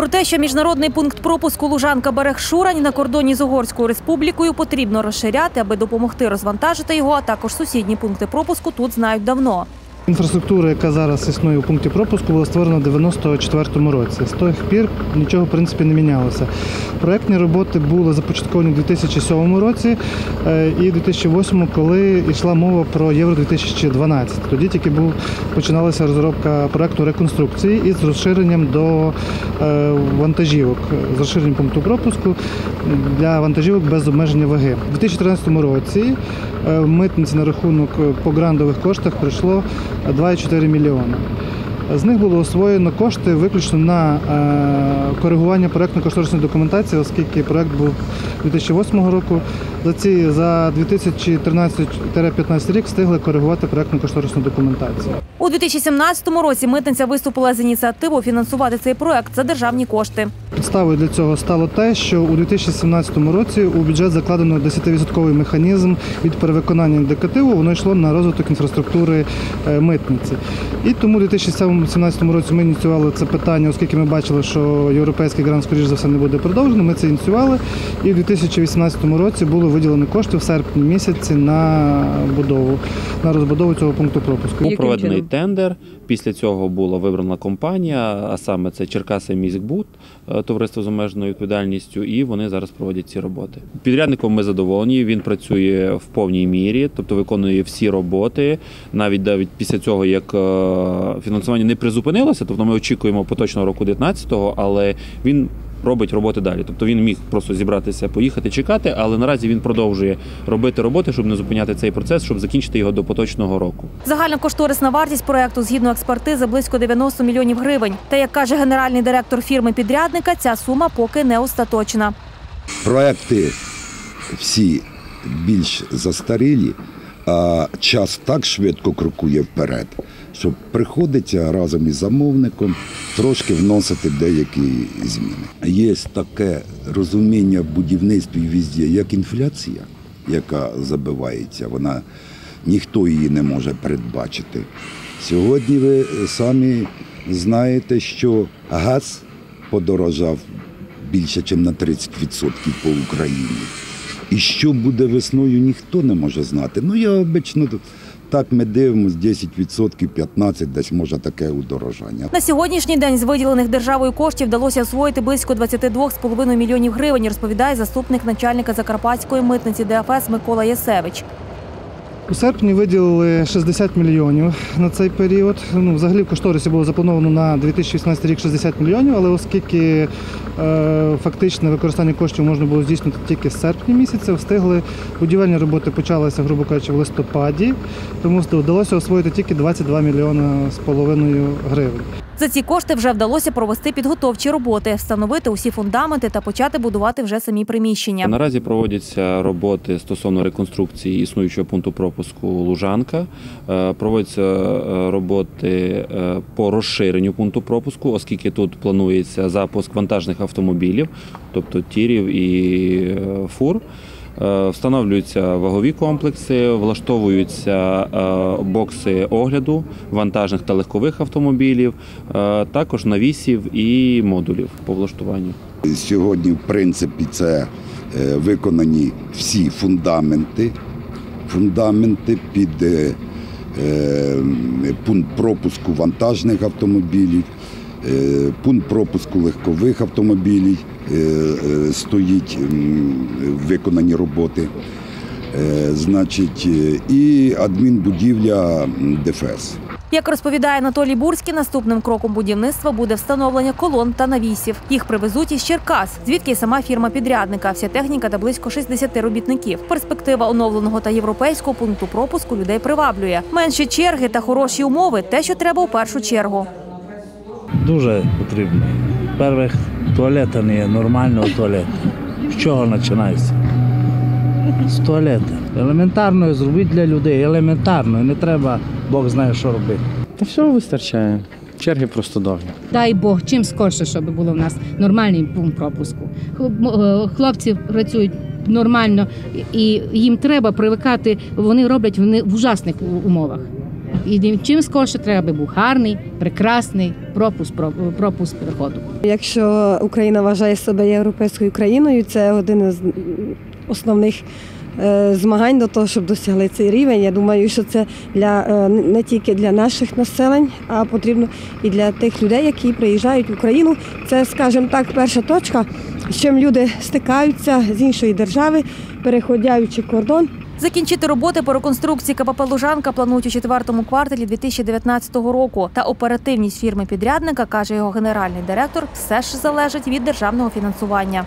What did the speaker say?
Про те, що міжнародний пункт пропуску Лужанка берег Шурань на кордоні з Угорською республікою потрібно розширяти, аби допомогти розвантажити його, а також сусідні пункти пропуску тут знають давно. Інфраструктура, яка зараз існує у пункті пропуску, була створена в 94-му році. З тих пір нічого в принципі не мінялося. Проектні роботи були започатковані у 2007 році е, і 2008, коли йшла мова про Євро 2012. Тоді тільки був починалася розробка проекту реконструкції із розширенням до е, вантажівок, з розширенням пункту пропуску для вантажівок без обмеження ваги. У 2013 році е, митниці на рахунок по грандових коштах прийшло 2,4 мільйони. З них було освоєно кошти виключно на е, коригування проектно-кошторисної документації, оскільки проект був 2008 року. За ці за 2013-15 рік встигли коригувати проектно-кошторисну документацію. У 2017 році митниця виступила з ініціативою фінансувати цей проект за державні кошти. Підставою для цього стало те, що у 2017 році у бюджет закладено 10% механізм від перевиконання індикативу. Воно йшло на розвиток інфраструктури е, митниці. І тому у 2017 році ми ініціювали це питання, оскільки ми бачили, що європейський грант, скоріш за все, не буде продовжено. Ми це ініціювали. І в 2018 році було виділено кошти в серпні місяці на будову, на розбудову цього пункту пропуску. Був проведений тендер. Після цього була вибрана компанія, а саме це Черкаси Міськбуд, е, товариство з обмеженою відповідальністю, і вони зараз проводять ці роботи. Підрядником ми задоволені. Він працює в повній мірі, тобто виконує всі роботи. Навіть навіть після цього, як е, фінансування не призупинилося, тобто ми очікуємо поточного року 19-го, але він. Робить роботи далі, тобто він міг просто зібратися, поїхати, чекати, але наразі він продовжує робити роботи, щоб не зупиняти цей процес, щоб закінчити його до поточного року. Загальна кошторисна вартість проекту згідно експертизи близько 90 мільйонів гривень. Та як каже генеральний директор фірми підрядника, ця сума поки не остаточна. Проекти всі більш застарілі, а час так швидко крокує вперед, що приходиться разом із замовником трошки вносити деякі зміни. Є таке розуміння в будівництві візді, як інфляція, яка забивається, вона ніхто її не може передбачити. Сьогодні ви самі знаєте, що газ подорожав більше, ніж на 30% по Україні. І що буде весною, ніхто не може знати. Ну, я обично так ми дивимося, 10%, 15% десь може таке удорожання. На сьогоднішній день з виділених державою коштів вдалося освоїти близько 22,5 мільйонів гривень, розповідає заступник начальника Закарпатської митниці ДФС Микола Ясевич. У серпні виділили 60 мільйонів на цей період. Ну, взагалі в кошторисі було заплановано на 2018 рік 60 мільйонів, але оскільки е, фактичне використання коштів можна було здійснити тільки з серпня місяця, встигли будівельні роботи почалися, грубо кажучи, в листопаді, тому вдалося освоїти тільки 22 мільйони з половиною гривень. За ці кошти вже вдалося провести підготовчі роботи, встановити усі фундаменти та почати будувати вже самі приміщення. Наразі проводяться роботи стосовно реконструкції існуючого пункту пропуску Лужанка. Е, Проводяться е, роботи е, по розширенню пункту пропуску, оскільки тут планується запуск вантажних автомобілів, тобто тірів і фур. Е, Встановлюються вагові комплекси, влаштовуються е, бокси огляду вантажних та легкових автомобілів, е, також навісів і модулів по влаштуванню. Сьогодні, в принципі, це виконані всі фундаменти, фундаменти під пункт пропуску вантажних автомобілів, пункт пропуску легкових автомобілів е, е, стоїть виконані роботи. Е, Значить, е, і адмінбудівля ДФС. Як розповідає Анатолій Бурський, наступним кроком будівництва буде встановлення колон та навісів. Їх привезуть із Черкас, звідки й сама фірма підрядника. Вся техніка та близько 60 робітників. Перспектива оновленого та європейського пункту пропуску людей приваблює. Менші черги та хороші умови те, що треба у першу чергу. Дуже потрібно. Перших туалета не є, нормального туалету. З чого починається? З туалету. Елементарно зробити для людей, елементарно, не треба, Бог знає, що робити. Та всього вистачає. Черги просто довгі. Дай Бог, чим скорше, щоб було в нас нормальний пункт пропуску. Е, Хлопці працюють нормально, і їм треба привикати. Вони роблять в ужасних умовах. І чим скорше треба би був гарний, прекрасний пропуск, про- пропуск переходу. Якщо Україна вважає себе європейською країною, це один із основних е, змагань до того, щоб досягли цей рівень. Я думаю, що це для е, не тільки для наших населень, а потрібно і для тих людей, які приїжджають в Україну. Це, скажімо так, перша точка, з чим люди стикаються з іншої держави, переходяючи кордон. Закінчити роботи по реконструкції КПП Лужанка планують у четвертому кварталі 2019 року. Та оперативність фірми підрядника, каже його генеральний директор, все ж залежить від державного фінансування.